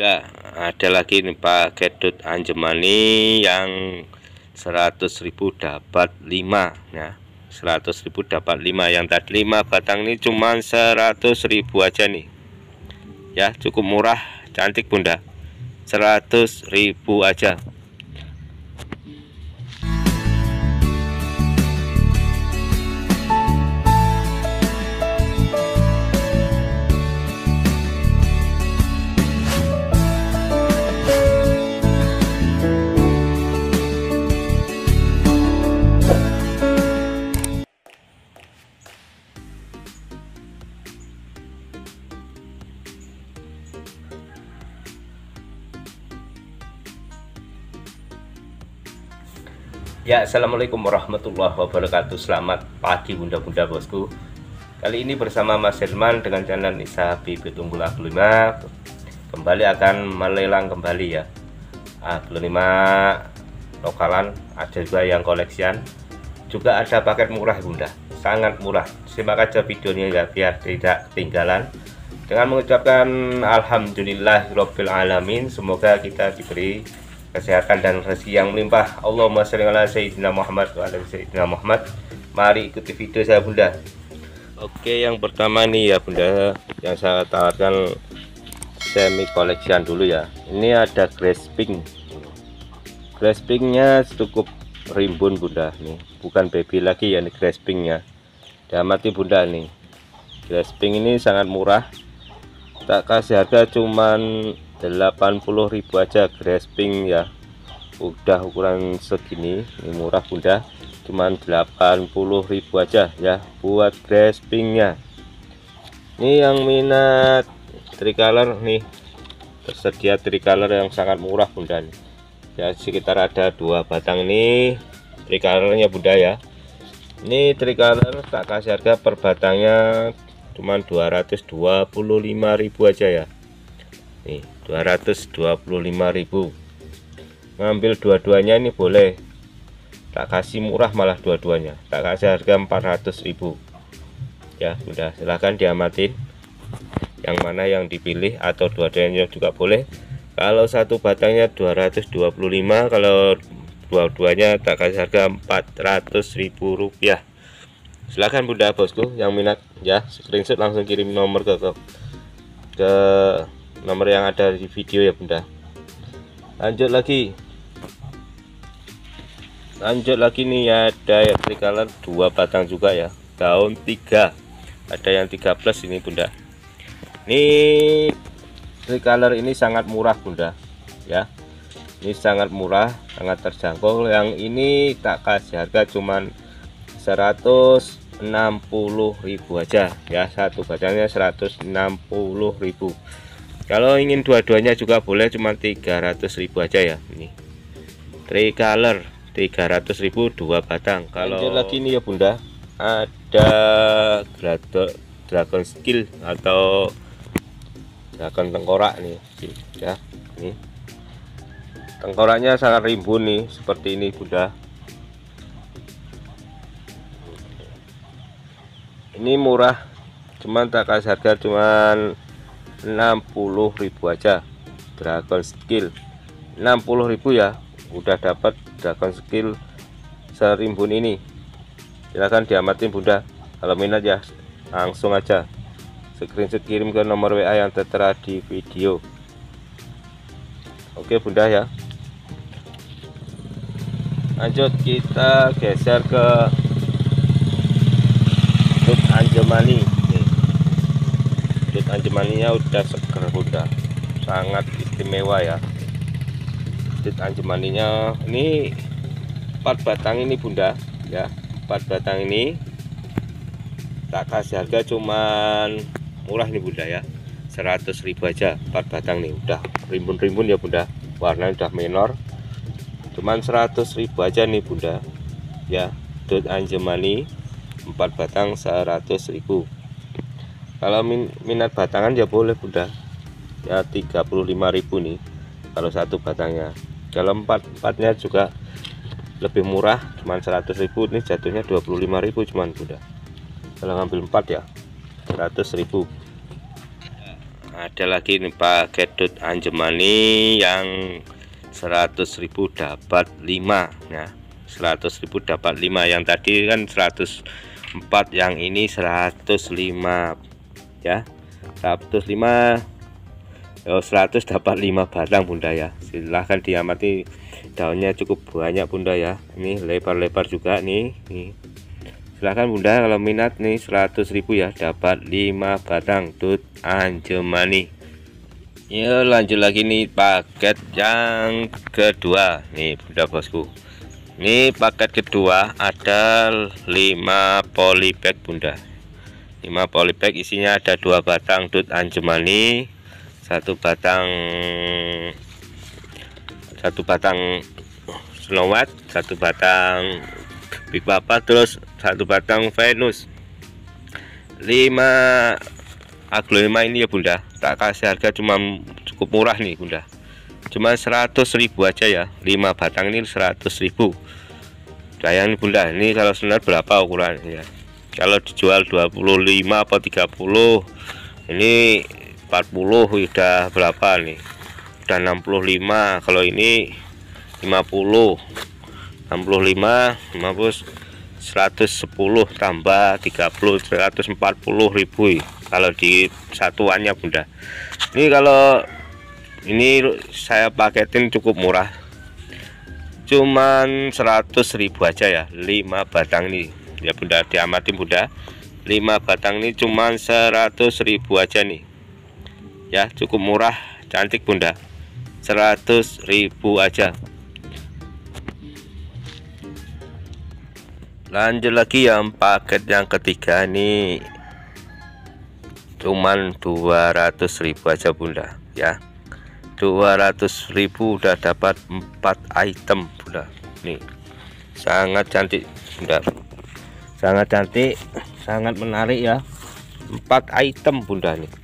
Udah ada lagi nih paket dut anjemani yang 100.000 dapat 5 ya. 100.000 dapat 5 yang tadi 5 batang ini cuma 100.000 aja nih. Ya cukup murah cantik bunda. 100.000 aja Ya Assalamualaikum warahmatullahi wabarakatuh. Selamat pagi bunda-bunda bosku. Kali ini bersama Mas Herman dengan channel Nisa Bibit Unggul A5 Kembali akan melelang kembali ya. A5 lokalan Ada juga yang koleksian. Juga ada paket murah bunda. Sangat murah. Simak aja videonya ya biar tidak ketinggalan. Dengan mengucapkan Alhamdulillah Alamin Semoga kita diberi kesehatan dan rezeki yang melimpah. Allahumma sholli ala sayyidina Muhammad wa ala sayyidina Muhammad. Mari ikuti video saya Bunda. Oke, yang pertama nih ya Bunda, yang saya tawarkan semi collection dulu ya. Ini ada grasping. Graspingnya cukup rimbun Bunda nih, bukan baby lagi ya ini graspingnya. Diamati Bunda nih. Grasping ini sangat murah. Tak kasih harga cuman 80.000 aja grasping ya. Udah ukuran segini ini murah bunda. Cuman 80.000 aja ya buat graspingnya. Ini yang minat tricolor nih. Tersedia tricolor yang sangat murah bunda nih. ya sekitar ada dua batang ini tricolornya bunda ya. Ini tricolor tak kasih harga per batangnya cuman 225.000 aja ya nih 225.000 ngambil dua-duanya ini boleh. Tak kasih murah malah dua-duanya. Tak kasih harga 400.000 ya sudah silahkan diamatin yang mana yang dipilih atau dua-duanya juga boleh. Kalau satu batangnya 225 kalau dua-duanya tak kasih harga 400.000 rupiah. Silahkan bunda bosku yang minat. Ya screenshot langsung kirim nomor ke ke, ke nomor yang ada di video ya bunda. Lanjut lagi. Lanjut lagi nih ya ada tricolor dua batang juga ya. Daun tiga. Ada yang 13 ini bunda. Ini tricolor ini sangat murah bunda. Ya. Ini sangat murah sangat terjangkau. Yang ini tak kasih harga cuman 160.000 aja. Ya satu batangnya 160.000 kalau ingin dua-duanya juga boleh cuma 300.000 aja ya ini. Tricolor 300.000 dua batang. Kalau Lanjut lagi nih ya bunda. Ada grado dragon skill atau dragon tengkorak nih ya ini. Tengkoraknya sangat rimbun nih seperti ini bunda. Ini murah cuman tak harga cuman 60.000 aja. Dragon skill. 60.000 ya udah dapat dragon skill serimbun ini. Silahkan diamatin bunda. Kalau minat ya langsung aja. Screenshot kirim ke nomor WA yang tertera di video. Oke bunda ya. Lanjut kita geser ke Tut Anjemani anjemaninya udah seger bunda sangat istimewa ya. Dit anjemaninya ini empat batang ini bunda ya. Empat batang ini tak kasih harga cuman murah nih bunda ya. 100.000 aja empat batang nih. Udah rimbun-rimbun ya bunda. Warna udah minor cuman 100.000 aja nih bunda. Ya dut anjemani empat batang 100.000 kalau min minat batangan ya boleh bunda. Ya 35.000 nih kalau satu batangnya. Kalau empat empatnya juga lebih murah cuman 100.000 ini jatuhnya 25.000 cuman bunda. Kalau ngambil empat ya 100.000 ada lagi nih paket dot anjemani yang 100.000 dapat 5 ya 100.000 dapat 5 yang tadi kan 104 yang ini 105 ya. 105 oh, 100 dapat 5 batang bunda ya. Silahkan diamati daunnya cukup banyak bunda ya. Ini lebar-lebar juga nih nih. Silahkan bunda kalau minat nih 100.000 ya dapat 5 batang. Tut anjemani. Ya lanjut lagi nih paket yang kedua nih bunda bosku. Ini paket kedua ada 5 polybag bunda 5 polybag isinya ada dua batang tut anjemani satu batang satu batang Snow White satu batang Big Papa terus satu batang Venus. 5 aglonema ini ya bunda. Tak kasih harga cuma cukup murah nih bunda. Cuma 100.000 aja ya. 5 batang ini 100.000 sayang bunda ini kalau senar berapa ukurannya kalau dijual 25 atau 30 ini 40 udah berapa nih? Udah 65 kalau ini 50 65 50 110 tambah 30 140 ribu. Kalau di satuannya bunda. Ini kalau ini saya paketin cukup murah. Cuman 100 ribu aja ya 5 batang nih ya bunda diamati bunda. 5 batang ini cuman 100 ribu aja nih. Ya cukup murah cantik bunda. 100.000 aja. Lanjut lagi yang paket yang ketiga ini. Cuman 200.000 aja bunda. Ya 200.000 udah dapat 4 item bunda. Nih sangat cantik bunda sangat cantik sangat menarik ya. 4 item bunda nih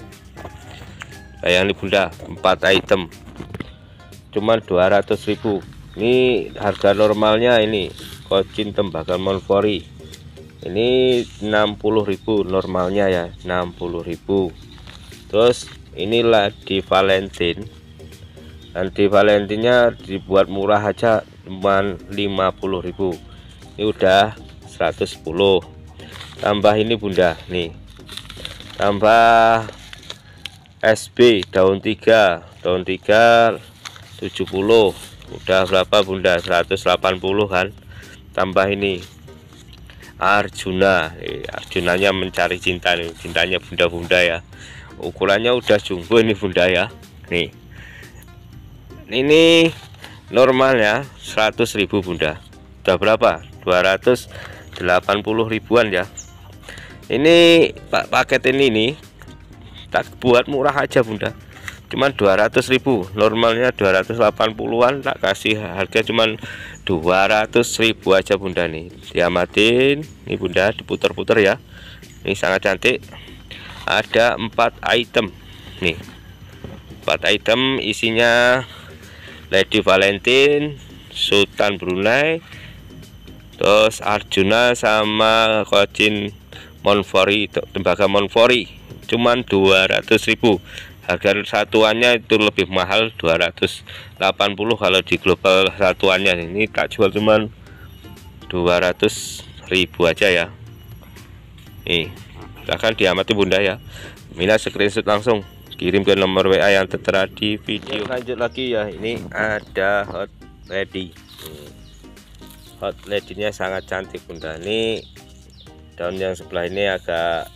sayang nih bunda 4 item. Cuman 200.000 ini harga normalnya ini kocin tembaga monfori. Ini 60.000 normalnya ya 60.000 terus inilah di Valentine. Dan di Valentinnya dibuat murah aja cuman 50.000 ini udah 110 tambah ini bunda. Nih. Tambah SB daun 3 daun 3 70 udah berapa bunda? 180 kan? Tambah ini. Arjuna. Eh, Arjunanya mencari cinta nih. Cintanya bunda-bunda ya. Ukurannya udah jumbo ini bunda ya. Nih. Ini normalnya 100.000 bunda. Udah berapa 280 ribuan ya. Ini pak paket ini nih tak buat murah aja bunda. Cuman 200.000 normalnya 280-an tak kasih harga cuman 200.000 aja bunda nih. Diamatin ini bunda diputar-putar ya. Ini sangat cantik. Ada empat item nih. Empat item isinya Lady Valentine Sultan Brunei terus Arjuna sama Kocin Monfori tembaga Monfori. Cuman 200.000 harga satuannya itu lebih mahal 280 kalau di global satuannya. Ini tak jual cuman 200 ribu aja ya. Nih silahkan diamati bunda ya. Minat screenshot langsung. Kirim ke nomor WA yang tertera di video. Lanjut lagi ya ini ada hot lady hot lady nya sangat cantik bunda ini daun yang sebelah ini agak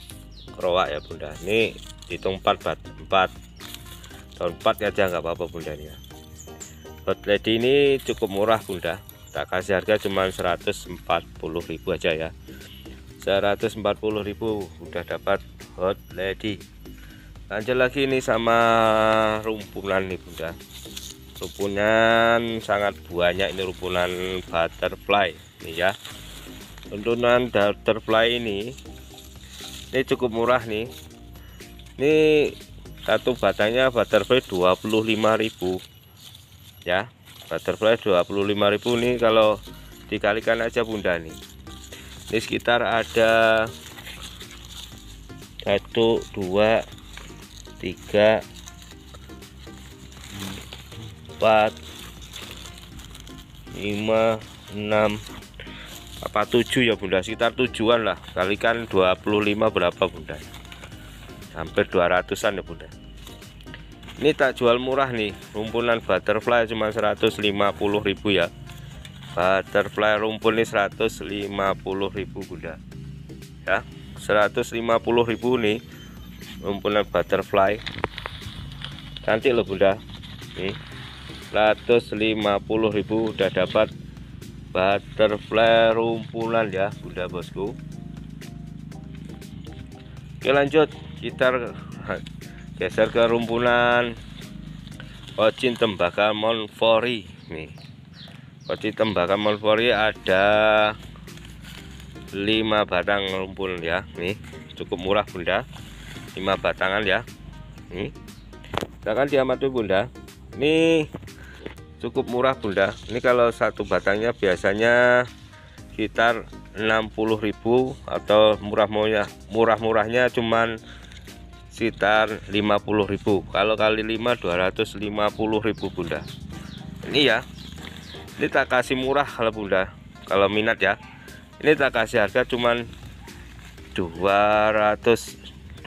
kerowak ya bunda ini hitung 4 bat 4 tahun 4 aja nggak apa-apa bunda ya. Hot lady ini cukup murah bunda. Tak kasih harga cuma 140.000 aja ya. 140.000 udah dapat hot lady. Lanjut lagi ini sama rumpunan nih bunda rumpunan sangat banyak ini rumpunan butterfly nih ya. Rumpunan butterfly ini ini cukup murah nih. Ini satu batangnya butterfly 25.000 ya. Butterfly 25.000 nih kalau dikalikan aja bunda nih. Ini sekitar ada satu dua tiga empat lima enam apa tujuh ya bunda? Sekitar tujuan lah. Kalikan 25 berapa bunda? Hampir 200an ya bunda. Ini tak jual murah nih. Rumpunan butterfly cuma 150.000 ya. Butterfly rumpun ini 150.000 bunda. Ya 150.000 nih rumpunan butterfly. Cantik loh bunda. Nih 150.000 udah dapat butterfly rumpunan ya bunda bosku. Oke lanjut. Kita geser ke rumpunan kocin tembaga monfori nih. Kocin tembaga monfori ada 5 batang rumpun ya nih. Cukup murah bunda. 5 batangan ya nih. Kita diamati bunda. Ini cukup murah bunda. Ini kalau satu batangnya biasanya sekitar 60.000 atau murah-murahnya murah-murahnya cuman sekitar 50.000 kalau kali 5 250.000 bunda. Ini ya. Ini tak kasih murah kalau bunda. Kalau minat ya. Ini tak kasih harga cuman 220.000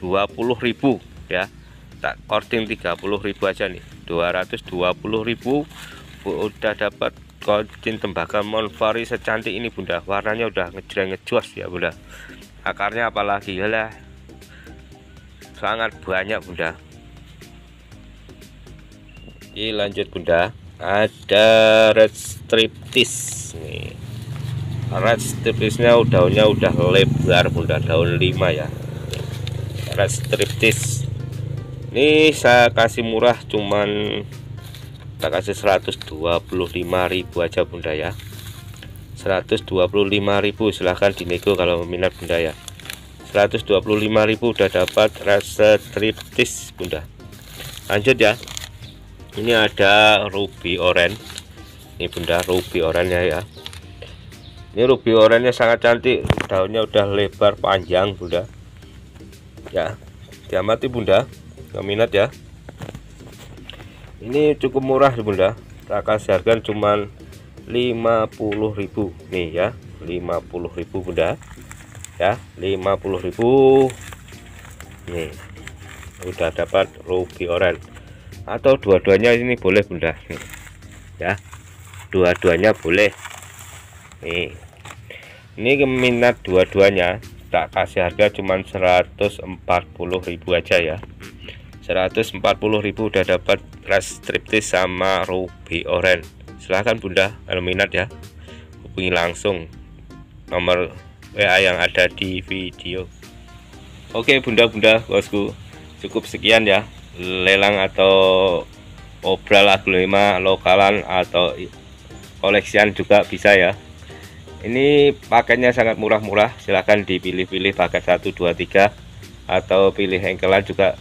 ya. Tak korting 30.000 aja nih. 220.000 udah dapat koncin tembaga monfari secantik ini bunda. Warnanya udah ngejreng ngejos ya bunda. Akarnya apalagi lah sangat banyak bunda. Ini lanjut bunda. Ada red striptis nih. Red striptisnya daunnya udah lebar bunda. Daun 5 ya. Red striptis ini saya kasih murah cuman kita kasih 125.000 aja bunda ya. 125.000 silahkan dinego kalau minat bunda ya. 125.000 udah dapat rasa triptis bunda. Lanjut ya. Ini ada ruby orange. Ini bunda ruby orange ya. Ini ruby orange sangat cantik. Daunnya udah lebar panjang bunda. Ya diamati bunda. Minat ya ini cukup murah bunda. Tak kasih harga cuman 50.000 nih ya. 50.000 bunda. Ya 50.000 nih udah dapat ruby orange atau dua-duanya ini boleh bunda. Ya. Dua-duanya boleh. Nih. Ini minat dua-duanya. Tak kasih harga cuman 140.000 aja ya 140.000 udah dapat ras striptis sama ruby orange. Silahkan bunda. Kalau minat ya. Hubungi langsung. Nomor WA yang ada di video. Oke bunda-bunda bosku. Cukup sekian ya. Lelang atau obral aglonema lokalan atau koleksian juga bisa ya. Ini paketnya sangat murah-murah. Silahkan dipilih-pilih paket 1 2 3 atau pilih engkelan juga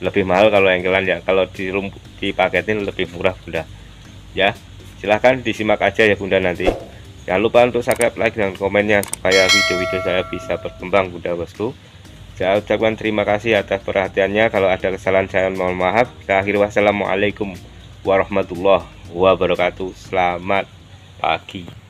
lebih mahal kalau engkelan ya. Kalau di dipaketin lebih murah bunda. Ya silahkan disimak aja ya bunda nanti. Jangan lupa untuk subscribe like dan komennya supaya video-video saya bisa berkembang bunda bosku. Saya ucapkan terima kasih atas perhatiannya. Kalau ada kesalahan saya mohon maaf. Saya akhiri wassalamualaikum warahmatullahi wabarakatuh. Selamat pagi